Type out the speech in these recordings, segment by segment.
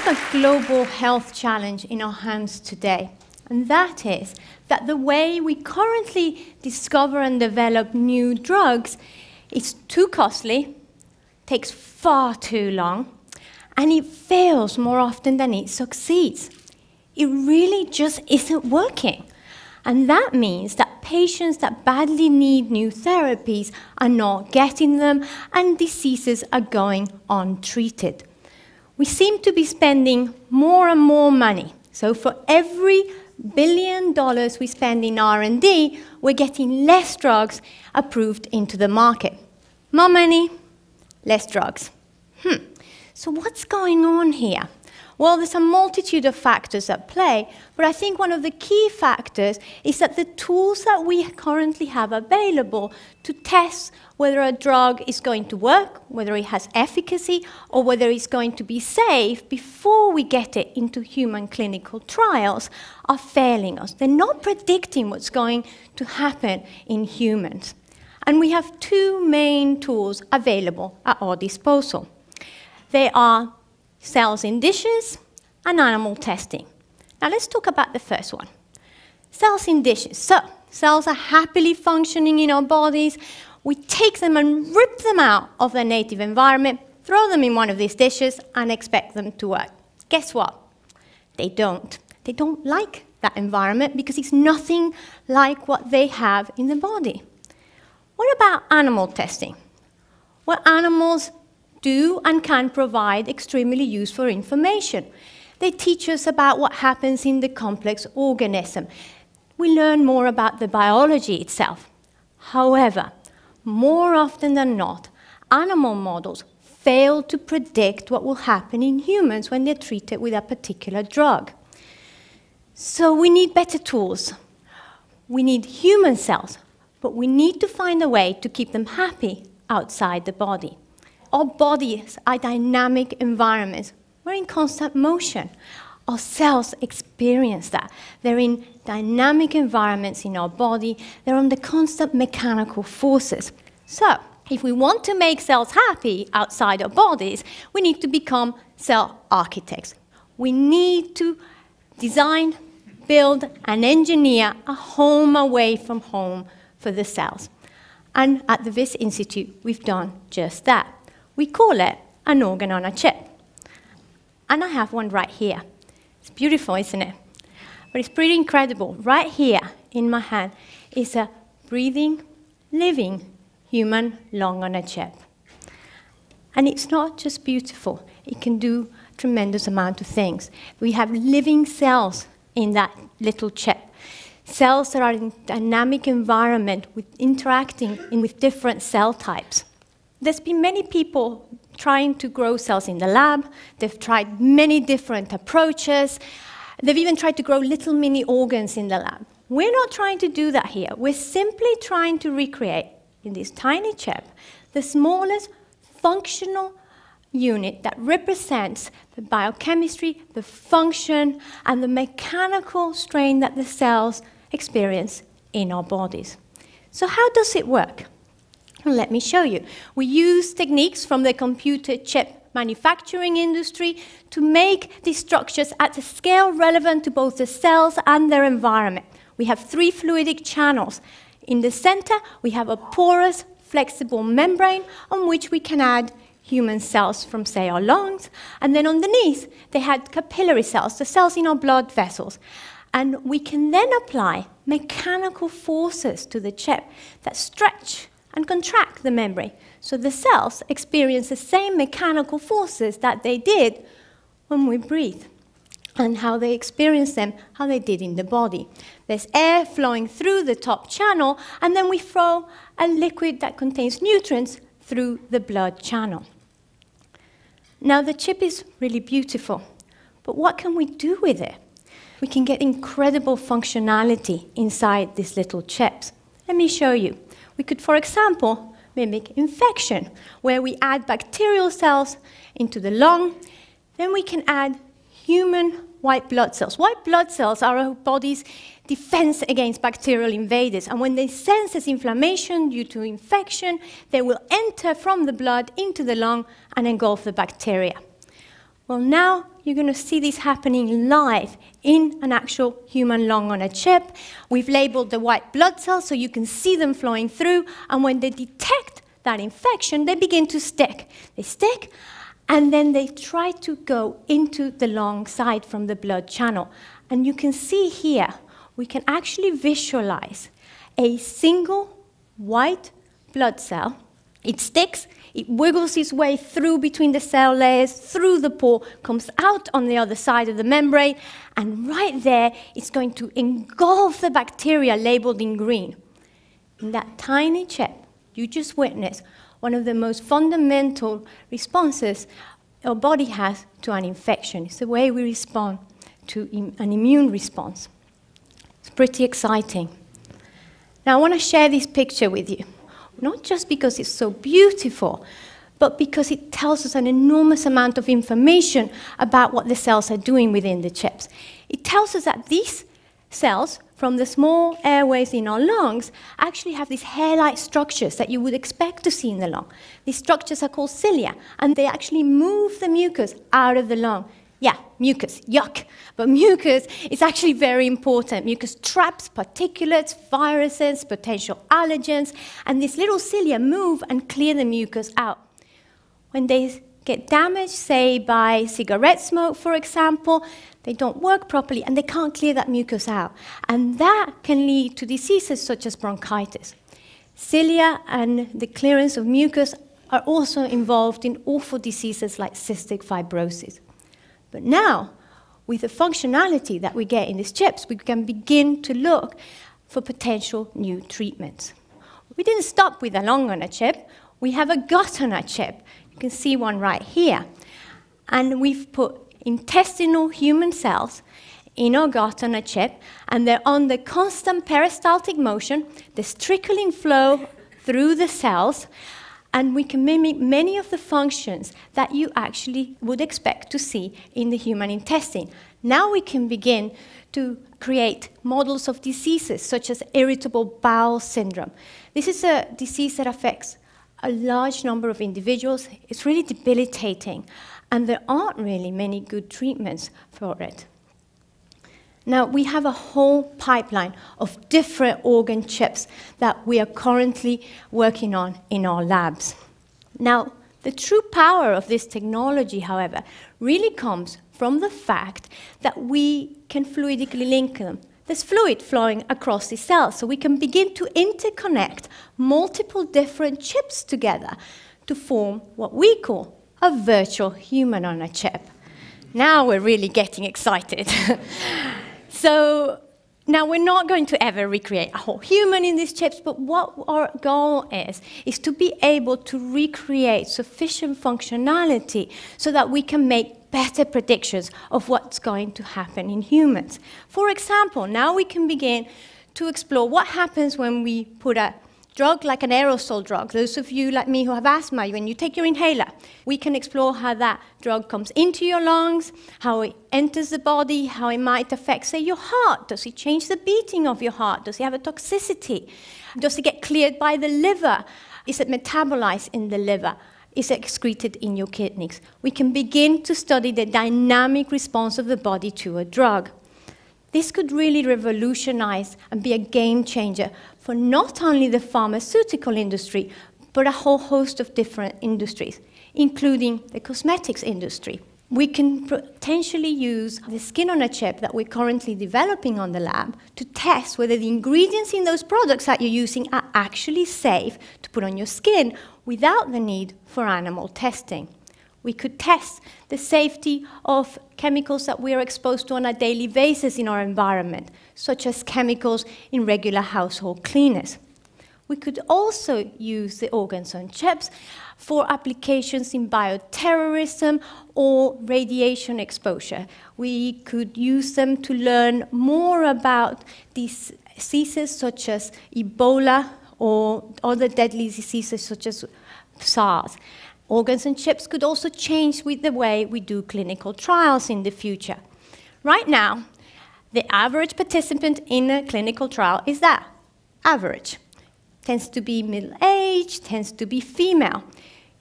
have a global health challenge in our hands today, and that is that the way we currently discover and develop new drugs is too costly, takes far too long, and it fails more often than it succeeds. It really just isn't working. And that means that patients that badly need new therapies are not getting them, and diseases are going untreated. We seem to be spending more and more money. So for every billion dollars we spend in R&D, we're getting less drugs approved into the market. More money, less drugs. Hmm. So what's going on here? Well, there's a multitude of factors at play, but I think one of the key factors is that the tools that we currently have available to test whether a drug is going to work, whether it has efficacy, or whether it's going to be safe before we get it into human clinical trials are failing us. They're not predicting what's going to happen in humans. And we have two main tools available at our disposal. They are cells in dishes, and animal testing. Now let's talk about the first one. Cells in dishes. So, cells are happily functioning in our bodies. We take them and rip them out of their native environment, throw them in one of these dishes, and expect them to work. Guess what? They don't. They don't like that environment because it's nothing like what they have in the body. What about animal testing? Well, animals do and can provide extremely useful information. They teach us about what happens in the complex organism. We learn more about the biology itself. However, more often than not, animal models fail to predict what will happen in humans when they're treated with a particular drug. So we need better tools. We need human cells, but we need to find a way to keep them happy outside the body. Our bodies are dynamic environments. We're in constant motion. Our cells experience that. They're in dynamic environments in our body. They're under constant mechanical forces. So, if we want to make cells happy outside our bodies, we need to become cell architects. We need to design, build, and engineer a home away from home for the cells. And at the Wyss Institute, we've done just that. We call it an organ on a chip. And I have one right here. It's beautiful, isn't it? But it's pretty incredible. Right here in my hand is a breathing, living human lung on a chip. And it's not just beautiful, it can do tremendous amount of things. We have living cells in that little chip. Cells that are in dynamic environment with interacting in, with different cell types. There's been many people trying to grow cells in the lab. They've tried many different approaches. They've even tried to grow little mini organs in the lab. We're not trying to do that here. We're simply trying to recreate in this tiny chip the smallest functional unit that represents the biochemistry, the function, and the mechanical strain that the cells experience in our bodies. So, how does it work? Let me show you. We use techniques from the computer chip manufacturing industry to make these structures at a scale relevant to both the cells and their environment. We have three fluidic channels. In the center, we have a porous, flexible membrane on which we can add human cells from, say, our lungs. And then underneath, they had capillary cells, the cells in our blood vessels. And we can then apply mechanical forces to the chip that stretch and contract the membrane. So the cells experience the same mechanical forces that they did when we breathe and how they experience them, how they did in the body. There's air flowing through the top channel, and then we throw a liquid that contains nutrients through the blood channel. Now, the chip is really beautiful, but what can we do with it? We can get incredible functionality inside these little chips. Let me show you. We could, for example, mimic infection, where we add bacterial cells into the lung. Then we can add human white blood cells. White blood cells are our body's defense against bacterial invaders. And when they sense this inflammation due to infection, they will enter from the blood into the lung and engulf the bacteria. Well, now you're going to see this happening live in an actual human lung on a chip. We've labeled the white blood cells so you can see them flowing through, and when they detect that infection, they begin to stick. They stick, and then they try to go into the lung side from the blood channel. And you can see here, we can actually visualize a single white blood cell. It sticks, it wiggles its way through between the cell layers, through the pore, comes out on the other side of the membrane, and right there, it's going to engulf the bacteria labeled in green. In that tiny chip, you just witnessed one of the most fundamental responses our body has to an infection. It's the way we respond to an immune response. It's pretty exciting. Now, I want to share this picture with you, not just because it's so beautiful, but because it tells us an enormous amount of information about what the cells are doing within the chips. It tells us that these cells from the small airways in our lungs actually have these hair-like structures that you would expect to see in the lung. These structures are called cilia, and they actually move the mucus out of the lung yeah, mucus, yuck. But mucus is actually very important. Mucus traps particulates, viruses, potential allergens, and these little cilia move and clear the mucus out. When they get damaged, say by cigarette smoke, for example, they don't work properly and they can't clear that mucus out. And that can lead to diseases such as bronchitis. Cilia and the clearance of mucus are also involved in awful diseases like cystic fibrosis. But now, with the functionality that we get in these chips, we can begin to look for potential new treatments. We didn't stop with a lung on a chip. We have a gut on a chip. You can see one right here. And we've put intestinal human cells in our gut on a chip, and they're on the constant peristaltic motion, this trickling flow through the cells, and we can mimic many of the functions that you actually would expect to see in the human intestine. Now we can begin to create models of diseases such as irritable bowel syndrome. This is a disease that affects a large number of individuals. It's really debilitating, and there aren't really many good treatments for it. Now, we have a whole pipeline of different organ chips that we are currently working on in our labs. Now, the true power of this technology, however, really comes from the fact that we can fluidically link them. There's fluid flowing across the cells, so we can begin to interconnect multiple different chips together to form what we call a virtual human on a chip. Now we're really getting excited. So now we're not going to ever recreate a whole human in these chips, but what our goal is, is to be able to recreate sufficient functionality so that we can make better predictions of what's going to happen in humans. For example, now we can begin to explore what happens when we put a drug like an aerosol drug. Those of you like me who have asthma, when you take your inhaler, we can explore how that drug comes into your lungs, how it enters the body, how it might affect, say, your heart. Does it change the beating of your heart? Does it have a toxicity? Does it get cleared by the liver? Is it metabolized in the liver? Is it excreted in your kidneys? We can begin to study the dynamic response of the body to a drug. This could really revolutionize and be a game changer for not only the pharmaceutical industry, but a whole host of different industries, including the cosmetics industry. We can potentially use the skin on a chip that we're currently developing on the lab to test whether the ingredients in those products that you're using are actually safe to put on your skin without the need for animal testing. We could test the safety of chemicals that we are exposed to on a daily basis in our environment, such as chemicals in regular household cleaners. We could also use the organs on chips for applications in bioterrorism or radiation exposure. We could use them to learn more about diseases such as Ebola or other deadly diseases such as SARS. Organs and chips could also change with the way we do clinical trials in the future. Right now, the average participant in a clinical trial is that average. Tends to be middle-aged, tends to be female.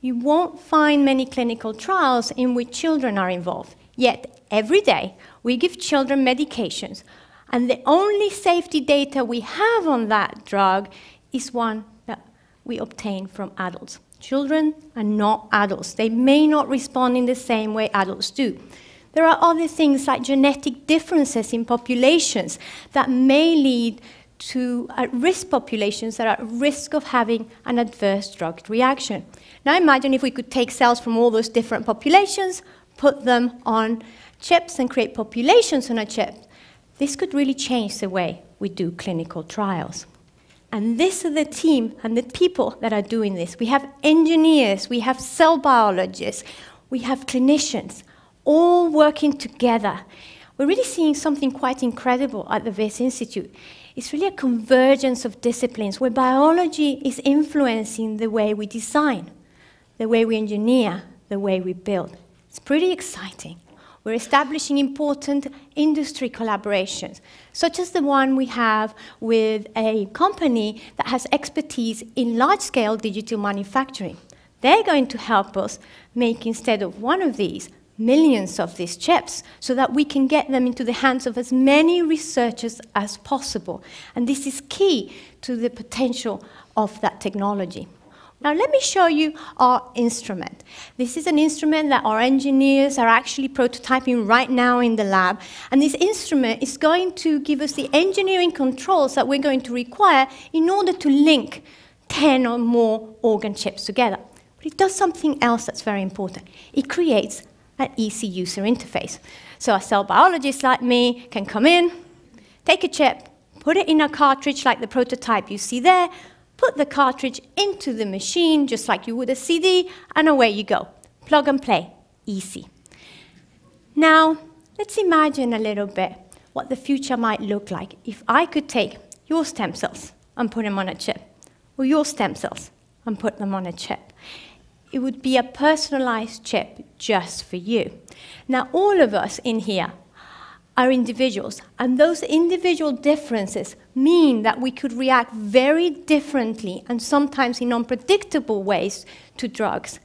You won't find many clinical trials in which children are involved. Yet, every day, we give children medications, and the only safety data we have on that drug is one that we obtain from adults. Children are not adults. They may not respond in the same way adults do. There are other things like genetic differences in populations that may lead to at-risk populations that are at risk of having an adverse drug reaction. Now imagine if we could take cells from all those different populations, put them on chips and create populations on a chip. This could really change the way we do clinical trials. And this is the team and the people that are doing this. We have engineers, we have cell biologists, we have clinicians, all working together. We're really seeing something quite incredible at the Wyss Institute. It's really a convergence of disciplines where biology is influencing the way we design, the way we engineer, the way we build. It's pretty exciting. We're establishing important industry collaborations, such as the one we have with a company that has expertise in large-scale digital manufacturing. They're going to help us make, instead of one of these, millions of these chips so that we can get them into the hands of as many researchers as possible. And this is key to the potential of that technology. Now let me show you our instrument. This is an instrument that our engineers are actually prototyping right now in the lab. And this instrument is going to give us the engineering controls that we're going to require in order to link 10 or more organ chips together. But it does something else that's very important. It creates an easy user interface. So a cell biologist like me can come in, take a chip, put it in a cartridge like the prototype you see there, put the cartridge into the machine just like you would a CD, and away you go. Plug and play, easy. Now, let's imagine a little bit what the future might look like if I could take your stem cells and put them on a chip, or your stem cells and put them on a chip. It would be a personalized chip just for you. Now, all of us in here are individuals, and those individual differences mean that we could react very differently and sometimes in unpredictable ways to drugs.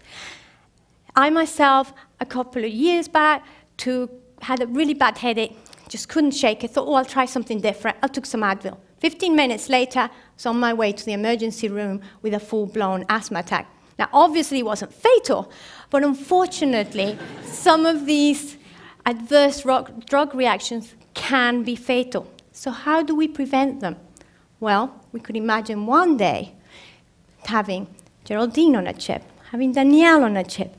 I myself, a couple of years back, took, had a really bad headache, just couldn't shake it, thought, oh, I'll try something different. I took some Advil. 15 minutes later, I was on my way to the emergency room with a full-blown asthma attack. Now, obviously, it wasn't fatal, but unfortunately, some of these adverse drug reactions can be fatal. So how do we prevent them? Well, we could imagine one day having Geraldine on a chip, having Danielle on a chip,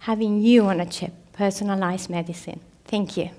having you on a chip, personalized medicine. Thank you.